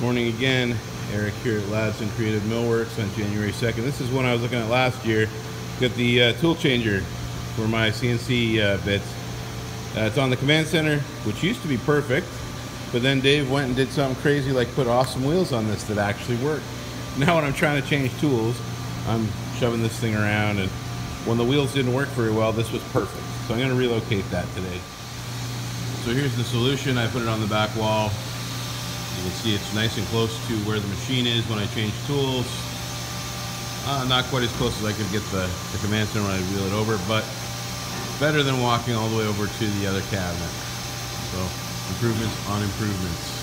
Morning again. Eric here at Labs and Creative Millworks on January 2nd. This is one I was looking at last year. Got the uh, tool changer for my CNC uh, bits. Uh, it's on the command center, which used to be perfect, but then Dave went and did something crazy like put awesome wheels on this that actually work. Now when I'm trying to change tools, I'm shoving this thing around and when the wheels didn't work very well, this was perfect. So I'm gonna relocate that today. So here's the solution. I put it on the back wall. See it's nice and close to where the machine is when I change tools. Uh, not quite as close as I could get the, the command center when I wheel it over, but better than walking all the way over to the other cabinet. So improvements on improvements.